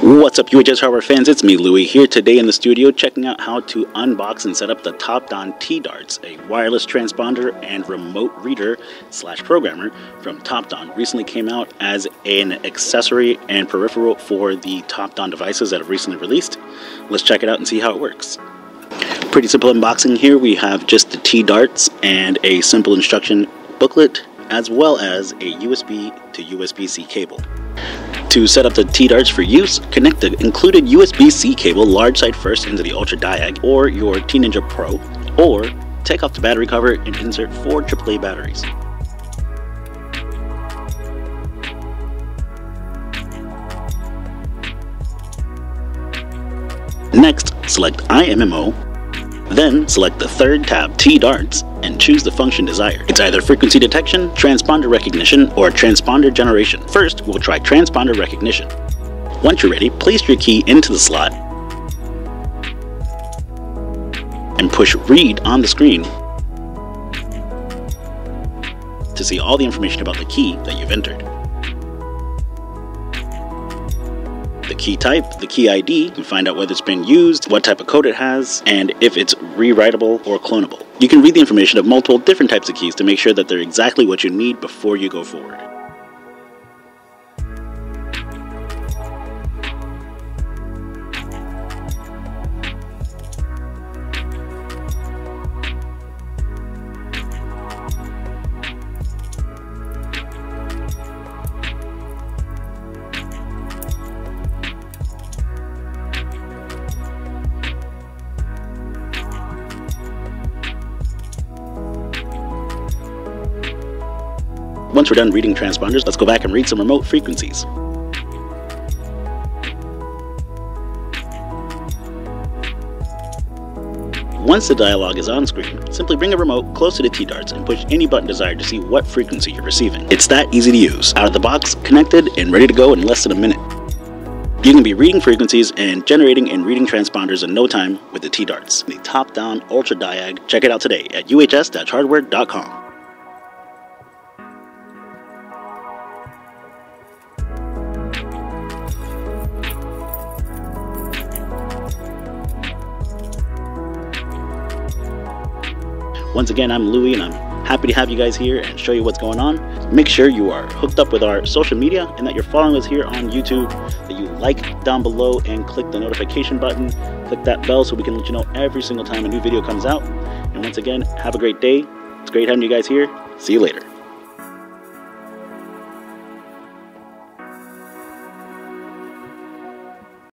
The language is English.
What's up UHS hardware fans, it's me Louie here today in the studio checking out how to unbox and set up the Top Topdon T-Darts, a wireless transponder and remote reader slash programmer from Top Topdon. Recently came out as an accessory and peripheral for the Top Topdon devices that have recently released. Let's check it out and see how it works. Pretty simple unboxing here, we have just the T-Darts and a simple instruction booklet as well as a USB to USB-C cable. To set up the T-Darts for use, connect the included USB-C cable large side first into the Ultra Diag or your T-Ninja Pro, or take off the battery cover and insert four AAA batteries. Next, select IMMO then select the third tab, T-Darts, and choose the function desired. It's either frequency detection, transponder recognition, or transponder generation. First, we'll try transponder recognition. Once you're ready, place your key into the slot and push read on the screen to see all the information about the key that you've entered. The key type, the key ID, and find out whether it's been used, what type of code it has, and if it's rewritable or clonable. You can read the information of multiple different types of keys to make sure that they're exactly what you need before you go forward. Once we're done reading transponders, let's go back and read some remote frequencies. Once the dialog is on screen, simply bring a remote close to the T-darts and push any button desired to see what frequency you're receiving. It's that easy to use. Out of the box, connected, and ready to go in less than a minute. You can be reading frequencies and generating and reading transponders in no time with the T-darts. The Topdon Ultra Diag. Check it out today at uhs-hardware.com. Once again, I'm Louie and I'm happy to have you guys here and show you what's going on. Make sure you are hooked up with our social media and that you're following us here on YouTube, that you like down below and click the notification button, click that bell so we can let you know every single time a new video comes out. And once again, have a great day. It's great having you guys here. See you later.